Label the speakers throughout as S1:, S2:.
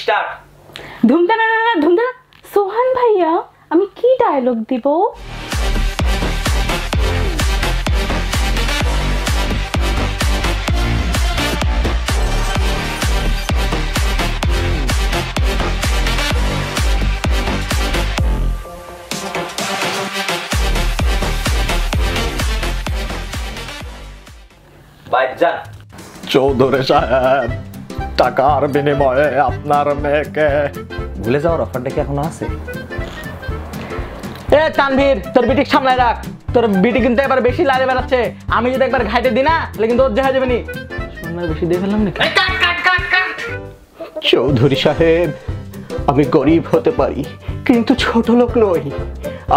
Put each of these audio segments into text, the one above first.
S1: Start.
S2: ধুমতা না না না ধুমতা না। সোহান ভাইয়া আমি কি ডায়লগ দিব?
S1: ভাইজান
S3: চৌধুরী সাহেব। টাকার বিনিময়ে আপনার মেয়েকে।
S1: ভুলে যাওয়ার অফারটা কি এখনও আছে?
S4: এ তানভীর তোর বিটিক সামলায় রাখ। তোর বিটি কিন্তু এবার বেশি লাড়ে বেড়াচ্ছে। আমি যদি একবার ঘাইটে দিই না তাহলে কিন্তু ওর হয়ে যাবে নি। সামনে বেশি দিয়ে ফেললাম নাকি?
S3: চৌধুরী সাহেব আমি গরিব হতে পারি কিন্তু ছোট লোক নই।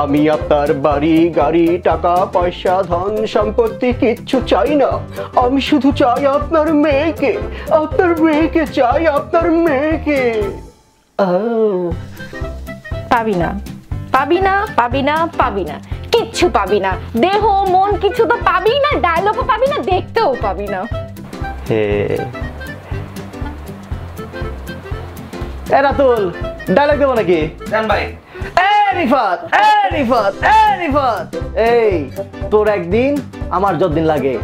S3: আমি আপনার বাড়ি গাড়ি টাকা পয়সা ধন সম্পত্তি কিচ্ছু চাই না। আমি শুধু চাই আপনার মেয়েকে আপনার মেয়েকে চাই আপনার মেয়েকে।
S2: পাবি না পাবি না পাবি না পাবি না কিচ্ছু পাবি না দেহ মন কিছু তো পাবি না ডায়লগও পাবি না দেখতেও পাবি না।
S4: এ রাতুল ডায়লগ দেবো নাকি?
S1: দেন ভাই।
S4: এ রিফাত এ রিফাত এই তোর একদিন আমার যতদিন লাগে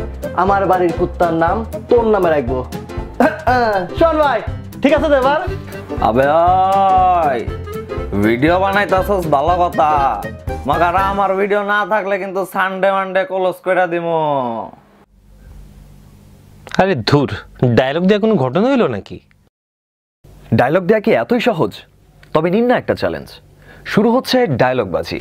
S4: আমার বাড়ির কুত্তার নাম তোর নামে রাখব। শোন ভাই ঠিক আছে তো এবার?
S1: আবে ওই ভিডিও বানাইতাছস ভালো কথা। মাগার আমার ভিডিও না থাকলে কিন্তু সানডে মানডে ক্লোজ করে দিমু।
S5: আরে ধুর ডায়লগ দেওয়া কোনো ঘটনা হইল নাকি?
S6: ডায়লগ দেওয়া কি এতই সহজ? তবে নিন না একটা চ্যালেঞ্জ শুরু হচ্ছে ডায়লগ বাজি